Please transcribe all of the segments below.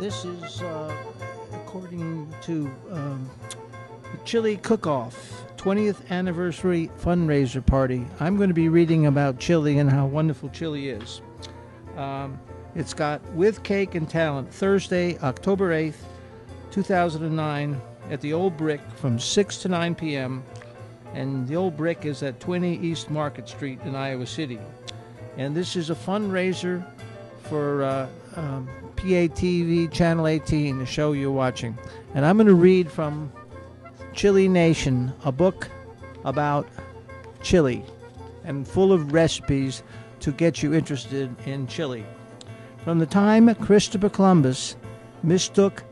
this is uh, according to um, Chili Cook Off 20th Anniversary Fundraiser Party. I'm going to be reading about chili and how wonderful chili is. Um, it's got With Cake and Talent Thursday, October 8th, 2009, at the Old Brick from 6 to 9 p.m. And the Old Brick is at 20 East Market Street in Iowa City. And this is a fundraiser for uh, um, PATV Channel 18, the show you're watching. And I'm going to read from Chili Nation, a book about chili and full of recipes to get you interested in chili. From the time Christopher Columbus mistook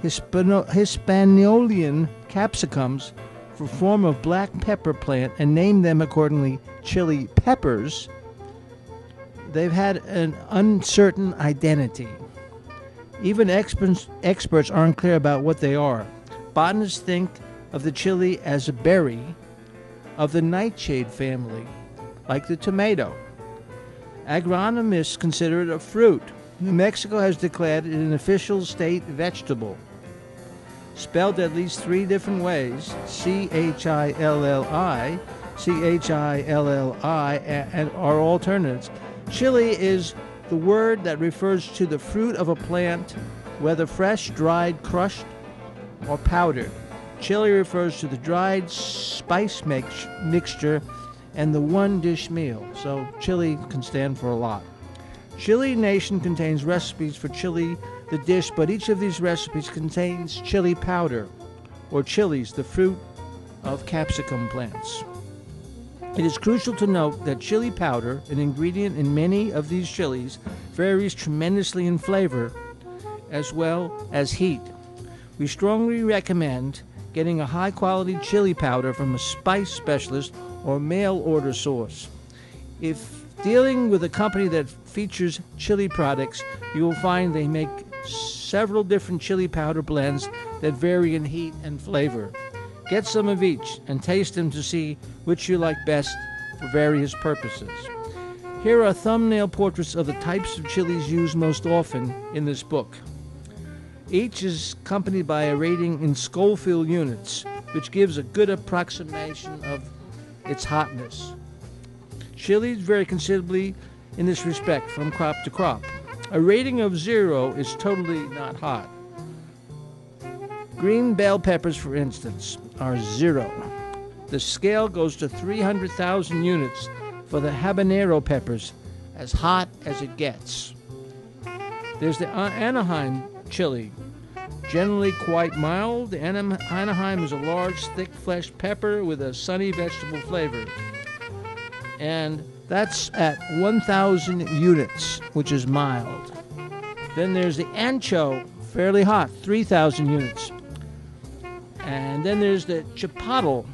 Hispano- Hispaniolan capsicums for form of black pepper plant and named them accordingly chili peppers, they've had an uncertain identity. Even experts, experts aren't clear about what they are. Botanists think of the chili as a berry of the nightshade family, like the tomato. Agronomists consider it a fruit. New Mexico has declared it an official state vegetable. Spelled at least three different ways C H I L L I, C H I L L I, and are alternatives. Chili is the word that refers to the fruit of a plant, whether fresh, dried, crushed, or powdered. Chili refers to the dried spice mix- mixture and the one dish meal, so chili can stand for a lot. Chili Nation contains recipes for chili, the dish, but each of these recipes contains chili powder, or chilies, the fruit of capsicum plants. It is crucial to note that chili powder, an ingredient in many of these chilies, varies tremendously in flavor as well as heat. We strongly recommend getting a high quality chili powder from a spice specialist or mail order source. If dealing with a company that features chili products, you will find they make several different chili powder blends that vary in heat and flavor. Get some of each and taste them to see which you like best for various purposes. Here are thumbnail portraits of the types of chilies used most often in this book. Each is accompanied by a rating in Scoville units, which gives a good approximation of its hotness. Chilies vary considerably in this respect from crop to crop. A rating of zero is totally not hot. Green bell peppers, for instance, are zero. The scale goes to 300,000 units for the habanero peppers, as hot as it gets. There's the Anaheim chili, generally quite mild. Anaheim is a large, thick fleshed pepper with a sunny vegetable flavor. And that's at 1,000 units, which is mild. Then there's the Ancho, fairly hot, 3,000 units. And then there's the Chipotle,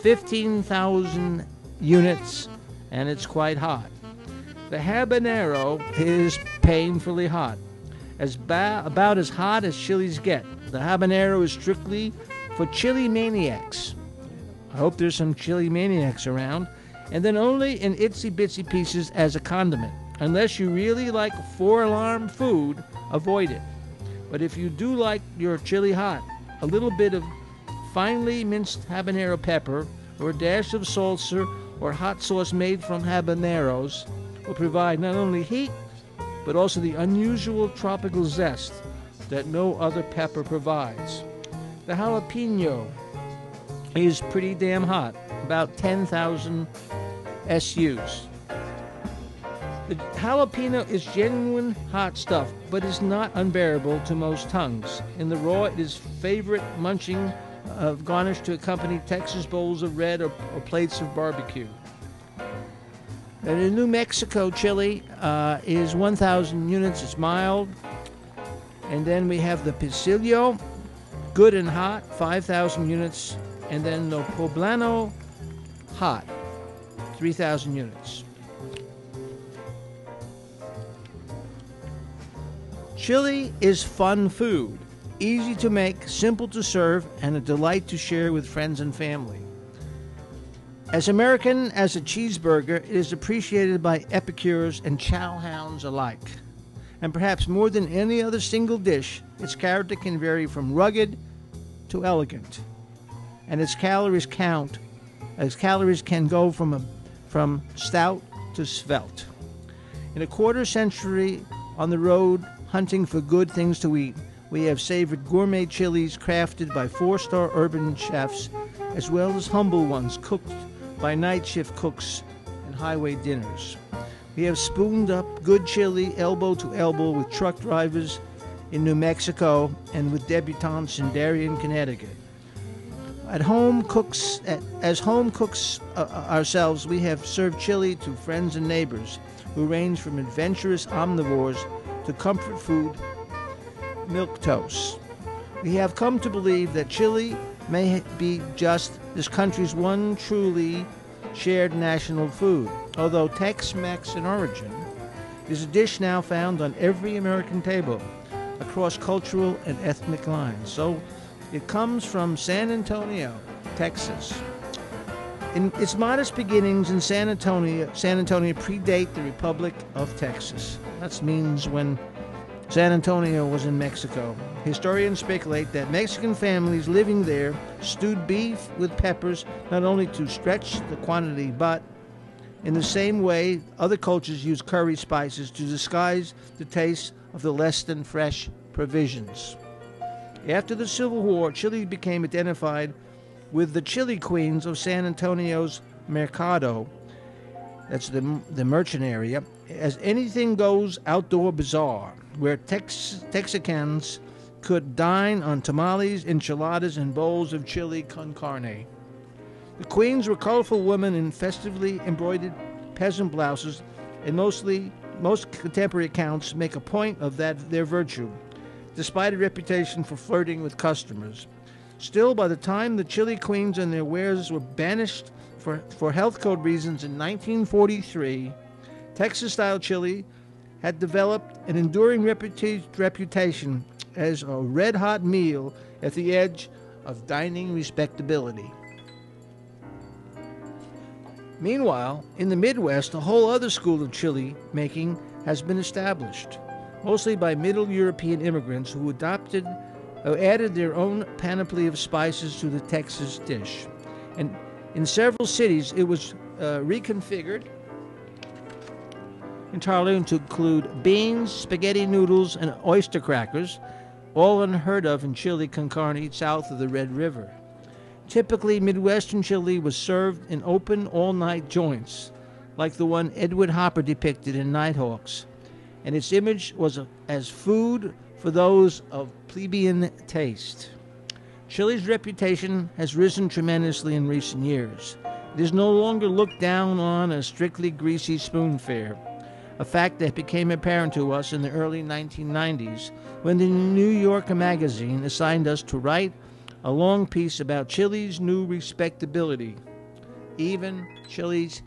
15,000 units, and it's quite hot. The habanero is painfully hot, as ba- about as hot as chilies get. The habanero is strictly for chili maniacs. I hope there's some chili maniacs around. And then only in itsy bitsy pieces as a condiment. Unless you really like four alarm food, avoid it. But if you do like your chili hot, a little bit of finely minced habanero pepper or a dash of salsa or hot sauce made from habaneros will provide not only heat but also the unusual tropical zest that no other pepper provides. The jalapeno is pretty damn hot, about 10,000 SUs. The jalapeno is genuine hot stuff, but is not unbearable to most tongues. In the raw, it is favorite munching of garnish to accompany Texas bowls of red or, or plates of barbecue. And the New Mexico chili uh, is 1,000 units. It's mild. And then we have the Pasilla, good and hot, 5,000 units. And then the Poblano, hot, 3,000 units. Chili is fun food, easy to make, simple to serve, and a delight to share with friends and family. As American as a cheeseburger, it is appreciated by epicures and chow hounds alike. and perhaps more than any other single dish, its character can vary from rugged to elegant, and its calories count as calories can go from a, from stout to svelte. In a quarter century on the road hunting for good things to eat, we have savored gourmet chilies crafted by four-star urban chefs, as well as humble ones cooked by night shift cooks and highway dinners. We have spooned up good chili elbow to elbow with truck drivers in New Mexico and with debutantes in Darien, Connecticut. At home cooks, as home cooks uh, ourselves, we have served chili to friends and neighbors who range from adventurous omnivores to comfort food milk toast. We have come to believe that chili may be just this country's one truly shared national food, although Tex-Mex in origin is a dish now found on every American table across cultural and ethnic lines. So it comes from San Antonio, Texas. In its modest beginnings in San Antonio, San Antonio predate the Republic of Texas. That means when San Antonio was in Mexico. Historians speculate that Mexican families living there stewed beef with peppers not only to stretch the quantity, but in the same way other cultures use curry spices to disguise the taste of the less than fresh provisions. After the Civil War, chili became identified with the chili queens of San Antonio's Mercado, that's the, the merchant area, as anything goes outdoor bazaar where Tex- Texicans could dine on tamales, enchiladas, and bowls of chili con carne. The queens were colorful women in festively embroidered peasant blouses, and mostly most contemporary accounts make a point of that their virtue, despite a reputation for flirting with customers. Still, by the time the chili queens and their wares were banished for, for health code reasons in 1943, Texas style chili had developed an enduring reputa- reputation as a red hot meal at the edge of dining respectability. Meanwhile, in the Midwest, a whole other school of chili making has been established, mostly by Middle European immigrants who adopted, who added their own panoply of spices to the Texas dish. And in several cities, it was uh, reconfigured entirely to include beans, spaghetti noodles, and oyster crackers, all unheard of in chili con carne south of the Red River. Typically, Midwestern chili was served in open all night joints, like the one Edward Hopper depicted in Nighthawks, and its image was as food for those of plebeian taste. Chili's reputation has risen tremendously in recent years. It is no longer looked down on as strictly greasy spoon fare a fact that became apparent to us in the early 1990s when the New Yorker magazine assigned us to write a long piece about Chili's new respectability, even Chili's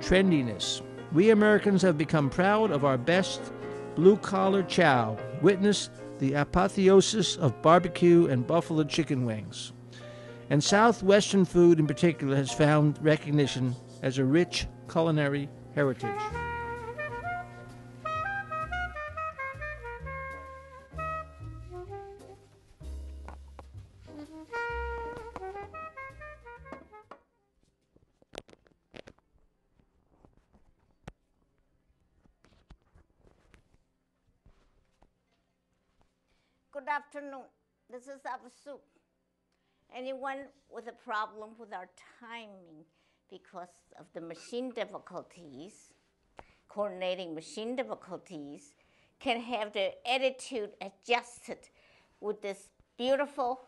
trendiness. We Americans have become proud of our best blue collar chow, witness the apotheosis of barbecue and buffalo chicken wings. And Southwestern food in particular has found recognition as a rich culinary heritage. Afternoon. This is Ava Su. Anyone with a problem with our timing because of the machine difficulties, coordinating machine difficulties, can have their attitude adjusted with this beautiful